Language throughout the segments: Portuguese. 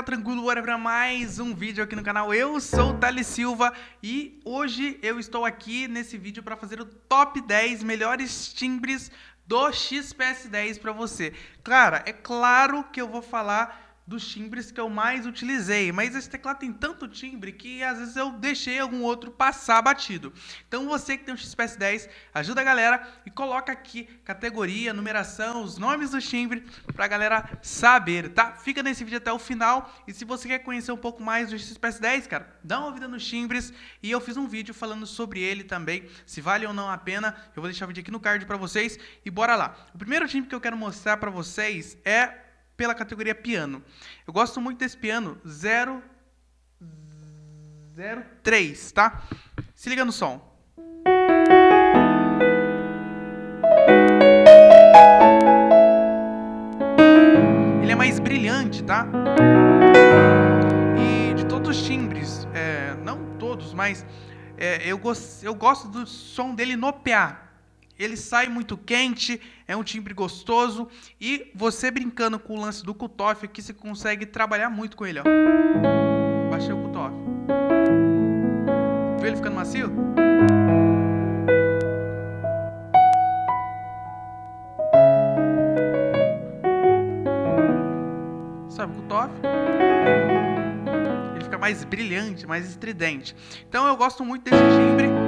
galera, tranquilo? Bora mais um vídeo aqui no canal. Eu sou o Thales Silva e hoje eu estou aqui nesse vídeo para fazer o top 10 melhores timbres do XPS10 para você. Cara, é claro que eu vou falar dos timbres que eu mais utilizei, mas esse teclado tem tanto timbre que às vezes eu deixei algum outro passar batido. Então você que tem um XPS 10, ajuda a galera e coloca aqui categoria, numeração, os nomes do timbre pra galera saber, tá? Fica nesse vídeo até o final e se você quer conhecer um pouco mais do XPS 10, cara, dá uma vida nos timbres e eu fiz um vídeo falando sobre ele também, se vale ou não a pena. Eu vou deixar o vídeo aqui no card para vocês e bora lá. O primeiro timbre que eu quero mostrar para vocês é pela categoria piano. Eu gosto muito desse piano 003, tá? Se liga no som. Ele é mais brilhante, tá? E de todos os timbres, é, não todos, mas é, eu, gosto, eu gosto do som dele no PA ele sai muito quente, é um timbre gostoso e você brincando com o lance do cutoff aqui, você consegue trabalhar muito com ele, ó. Baixei o cutoff. Viu ele ficando macio? Sabe o cutoff? Ele fica mais brilhante, mais estridente. Então eu gosto muito desse timbre.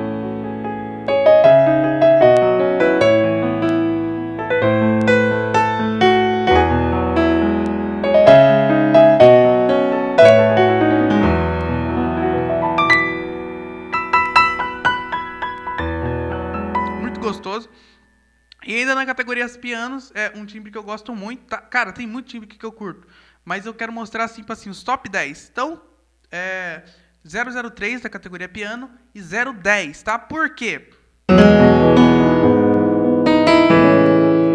Categoria pianos, é um timbre que eu gosto muito. Tá? Cara, tem muito timbre que eu curto. Mas eu quero mostrar assim, assim os top 10. Então, é 003 da categoria piano e 010, tá? Por quê?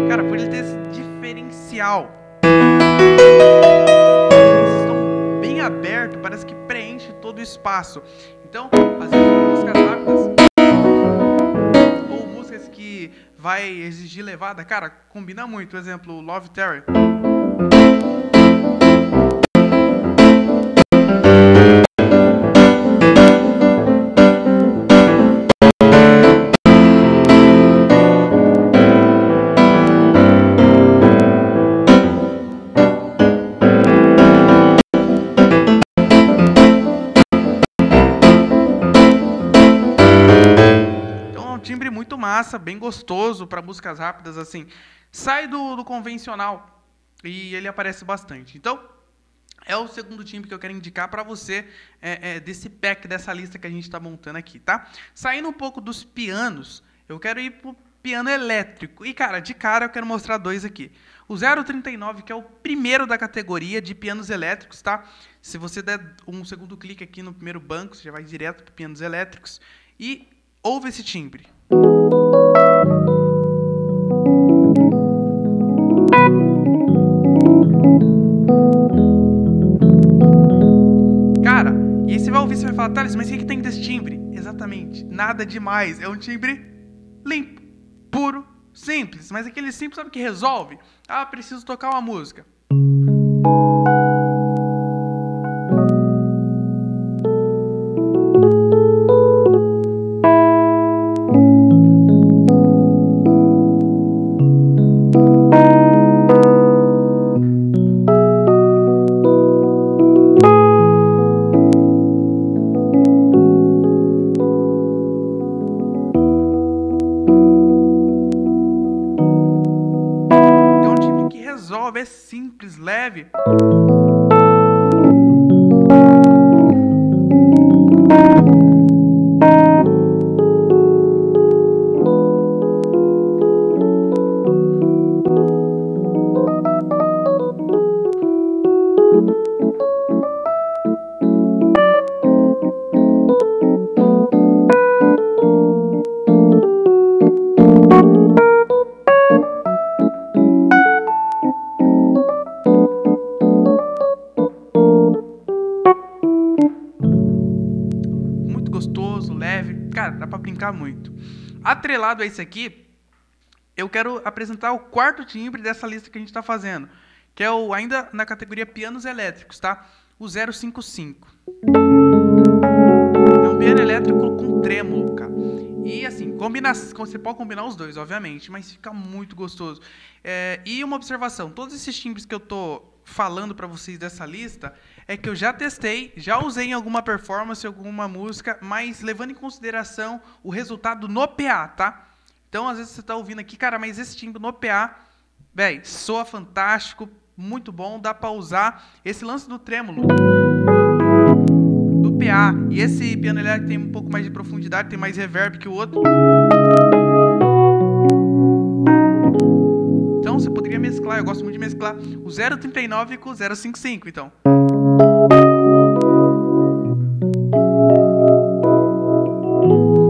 Cara, por ele ter esse diferencial. Eles estão bem abertos, parece que preenche todo o espaço. Então, às vezes músicas rápidas vai exigir levada, cara, combina muito. Por exemplo, Love Terry. Massa, bem gostoso para músicas rápidas assim. Sai do, do convencional e ele aparece bastante. Então, é o segundo timbre que eu quero indicar para você é, é, desse pack, dessa lista que a gente está montando aqui, tá? Saindo um pouco dos pianos, eu quero ir pro piano elétrico. E, cara, de cara eu quero mostrar dois aqui. O 039, que é o primeiro da categoria de pianos elétricos, tá? Se você der um segundo clique aqui no primeiro banco, você já vai direto para pianos elétricos. E ouve esse timbre. Cara, e aí você vai ouvir, você vai falar, Thales, mas o que, tem desse timbre? Exatamente, nada demais. É um timbre limpo, puro, simples. Mas aquele simples sabe o que resolve? Ah, preciso tocar uma música. É simples, leve. Atrelado a isso aqui, eu quero apresentar o quarto timbre dessa lista que a gente está fazendo, que é o ainda na categoria pianos elétricos, tá? o 055. É um piano elétrico com trêmulo, cara. E assim, combina, você pode combinar os dois, obviamente, mas fica muito gostoso. É, e uma observação: todos esses timbres que eu tô falando para vocês dessa lista é que eu já testei, já usei em alguma performance, alguma música, mas levando em consideração o resultado no PA, tá? Então, às vezes você está ouvindo aqui, cara, mas esse timbre no PA, velho, soa fantástico, muito bom, dá para usar. Esse lance do trêmulo do PA e esse piano elétrico tem um pouco mais de profundidade, tem mais reverb que o outro. Eu gosto muito de mesclar o 039 com o 055, então.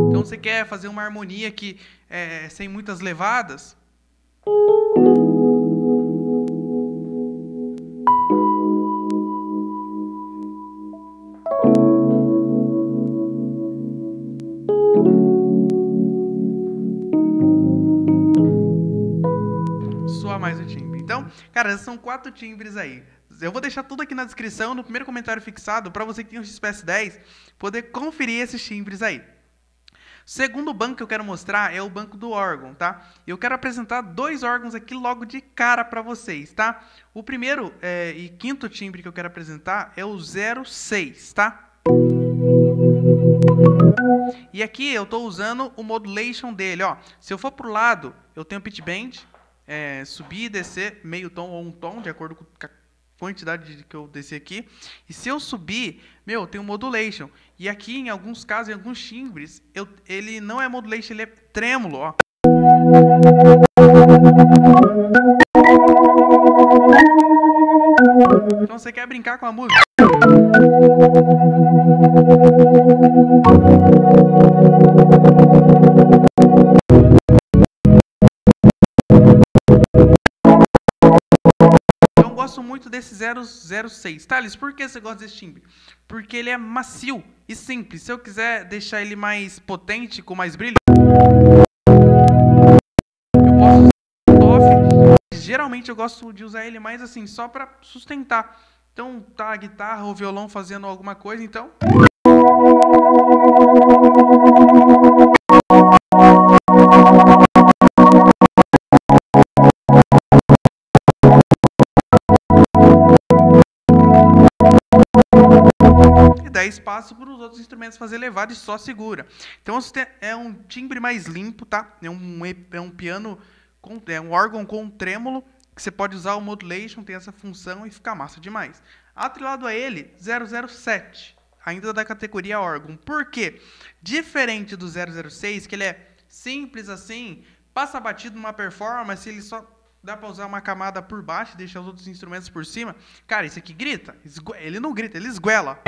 Então você quer fazer uma harmonia que é, sem muitas levadas? Cara, são quatro timbres aí. Eu vou deixar tudo aqui na descrição, no primeiro comentário fixado, para você que tem um XPS 10 poder conferir esses timbres aí. Segundo banco que eu quero mostrar é o banco do órgão, tá? Eu quero apresentar dois órgãos aqui logo de cara para vocês, tá? O primeiro é, e quinto timbre que eu quero apresentar é o 06, tá? E aqui eu estou usando o modulation dele, ó. Se eu for pro lado, eu tenho pitch bend, é, subir e descer meio tom ou um tom, de acordo com a quantidade que eu descer aqui. E se eu subir, meu, tem um modulation. E aqui, em alguns casos, em alguns timbres, eu, ele não é modulation, ele é trêmulo, ó. Então você quer brincar com a música? Muito desse 006. Thales, por que você gosta desse timbre? Porque ele é macio e simples. Se eu quiser deixar ele mais potente, com mais brilho, eu posso usar off. Geralmente eu gosto de usar ele mais assim, só para sustentar. Então, tá a guitarra ou violão fazendo alguma coisa, então... espaço para os outros instrumentos fazer levado e só segura. Então é um timbre mais limpo, tá? É um, é um piano, com, é um órgão com trêmulo, que você pode usar o modulation, tem essa função e fica massa demais. Atrelado a ele, 007, ainda da categoria órgão. Por quê? Diferente do 006, que ele é simples assim, passa batido numa performance, ele só dá para usar uma camada por baixo e deixar os outros instrumentos por cima. Cara, esse aqui grita. Ele não grita, ele esguela.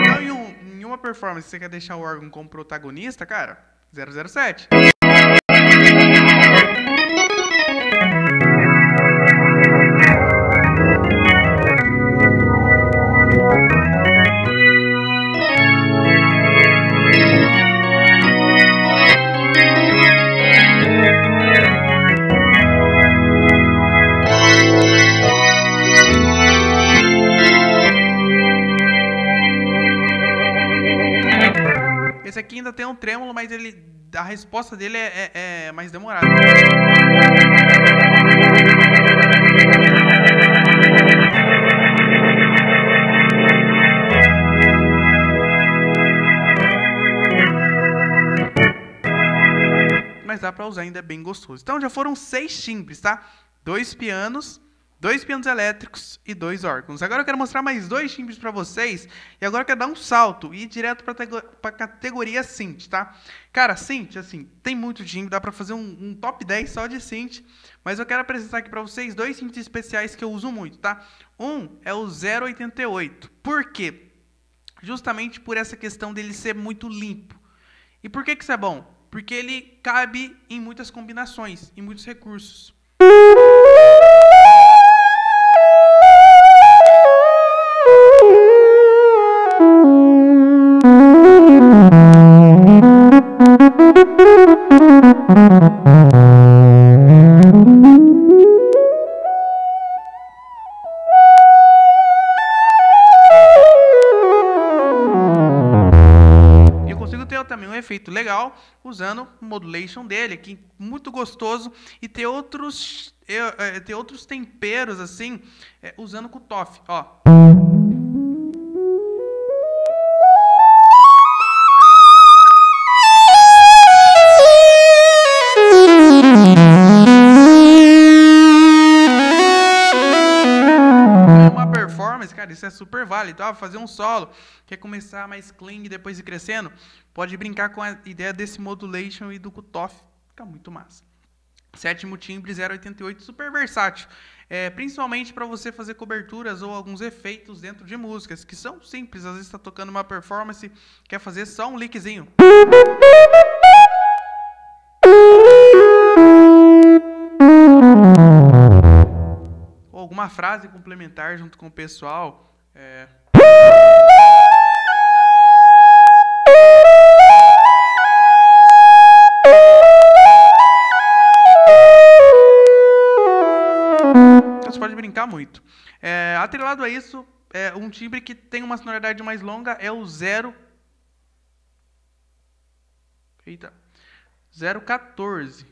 Então, em, um, em uma performance, você quer deixar o órgão como protagonista, cara, 007. Esse aqui ainda tem um trêmulo, mas ele, a resposta dele é, é, é mais demorada. Mas dá para usar, ainda é bem gostoso. Então já foram seis timbres, tá? Dois pianos dois pianos elétricos e dois órgãos. Agora eu quero mostrar mais dois timbres para vocês e agora eu quero dar um salto e ir direto para a categoria synth, tá? Cara, synth, assim, tem muito timbre, dá para fazer um, um, top 10 só de synth, mas eu quero apresentar aqui para vocês dois synths especiais que eu uso muito, tá? Um é o 088. Por quê? Justamente por essa questão dele ser muito limpo. E por que que isso é bom? Porque ele cabe em muitas combinações, em muitos recursos. Efeito legal usando modulation dele, aqui muito gostoso e ter outros é, ter outros temperos assim, é, usando o TOF, ó. É super válido. Ah, fazer um solo, quer começar mais clean e depois ir crescendo, pode brincar com a ideia desse modulation e do cutoff, fica muito massa. Sétimo timbre 088, super versátil. É, principalmente para você fazer coberturas ou alguns efeitos dentro de músicas, que são simples. Às vezes está tocando uma performance, quer fazer só um lickzinho. Ou alguma frase complementar junto com o pessoal. É... Você pode brincar muito. É, atrelado a isso, é, um timbre que tem uma sonoridade mais longa é o 0. Eita. 014.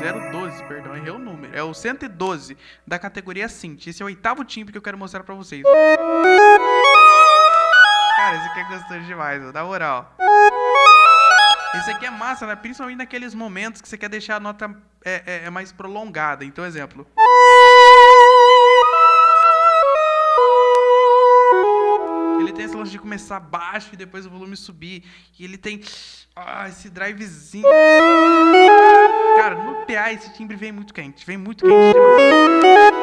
012, perdão, errei o número. É o 112 da categoria Synth. Esse é o oitavo timbre que eu quero mostrar pra vocês. Cara, esse aqui é gostoso demais, na moral. Esse aqui é massa, né? Principalmente naqueles momentos que você quer deixar a nota é, é, é mais prolongada. Então, exemplo. Ele tem esse lance de começar baixo e depois o volume subir. E ele tem ah, esse drivezinho. Cara, no PA esse timbre vem muito quente. Vem muito quente demais.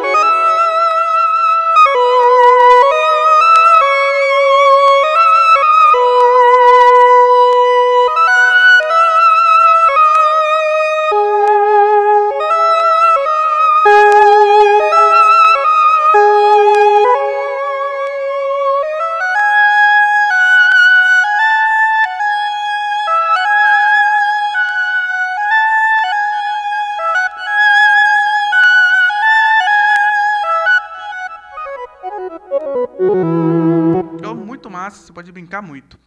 Então, muito massa, você pode brincar muito.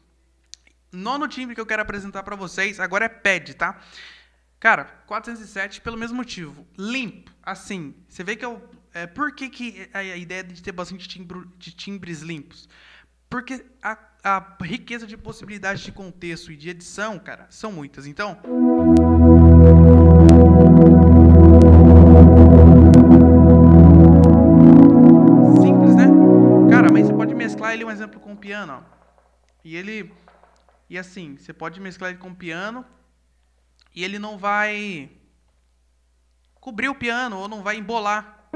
Nono timbre que eu quero apresentar para vocês, agora é pad, tá? Cara, 407 pelo mesmo motivo. Limpo, assim. Você vê que eu. É, por que, que a, a ideia de ter bastante timbro, de timbres limpos? Porque a, a riqueza de possibilidades de contexto e de edição, cara, são muitas. Então. Ele um exemplo com o piano. Ó. E ele. E assim, você pode mesclar ele com o piano. E ele não vai cobrir o piano ou não vai embolar.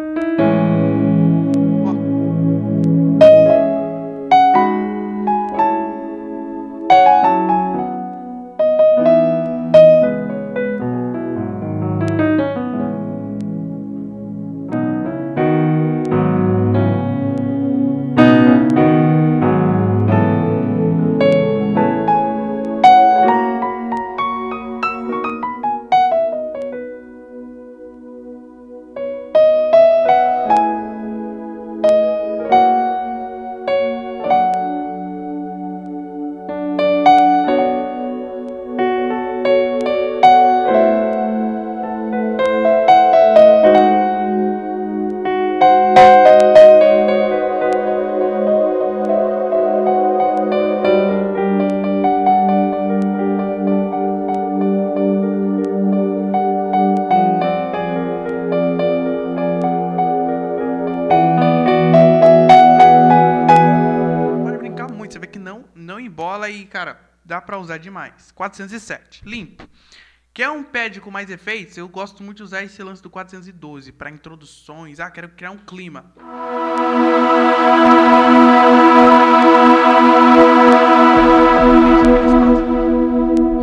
Para usar demais. 407, limpo. Quer um pad com mais efeitos? Eu gosto muito de usar esse lance do 412 para introduções. Ah, quero criar um clima.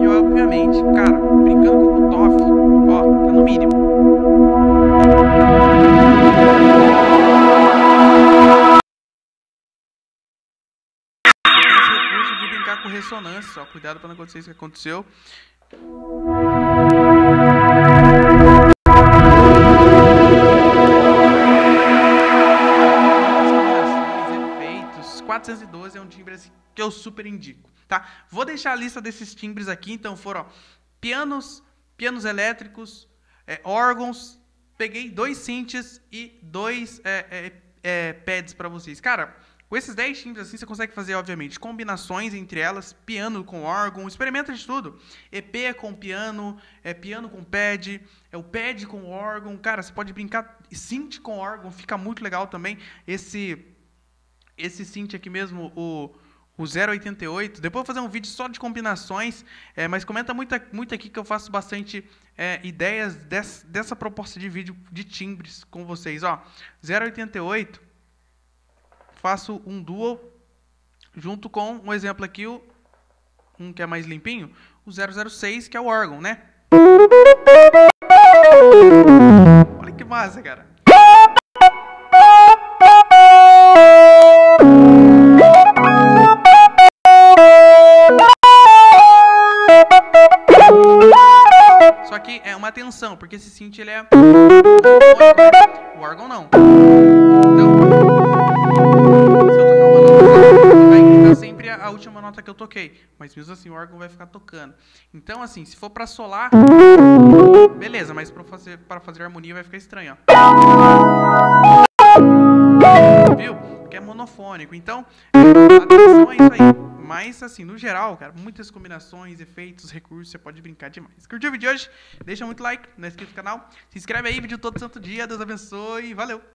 E obviamente, cara, brincando com o TOF, ó, tá no mínimo. Ressonância, só cuidado para não acontecer isso que aconteceu. Efeitos, 412 é um timbre assim que eu super indico, tá? Vou deixar a lista desses timbres aqui, então foram ó, pianos, pianos elétricos, é, órgãos, peguei dois synths e dois é, é, é pads para vocês. Cara, com esses 10 timbres assim, você consegue fazer, obviamente, combinações entre elas, piano com órgão, experimenta de tudo. EP com piano, é piano com pad, é o pad com órgão. Cara, você pode brincar synth com órgão, fica muito legal também. Esse esse synth aqui mesmo, o o 088. Depois vou fazer um vídeo só de combinações, é, mas comenta muito, muito aqui que eu faço bastante é, ideias dessa, dessa proposta de vídeo de timbres com vocês. Ó, 088 faço um dual junto com um exemplo aqui, o, um que é mais limpinho, o 006, que é o órgão, né? Olha que massa, cara. Só que é uma atenção, porque esse synth ele é o órgão não. Nota que eu toquei, mas mesmo assim o órgão vai ficar tocando. Então, assim, se for para solar, beleza, mas para fazer, para fazer harmonia vai ficar estranho, ó. Viu? Porque é monofônico. Então, atenção é isso aí. Mas, assim, no geral, cara, muitas combinações, efeitos, recursos, você pode brincar demais. Curtiu o vídeo de hoje? Deixa muito like, não é inscrito no canal. Se inscreve aí, vídeo todo santo dia. Deus abençoe. Valeu!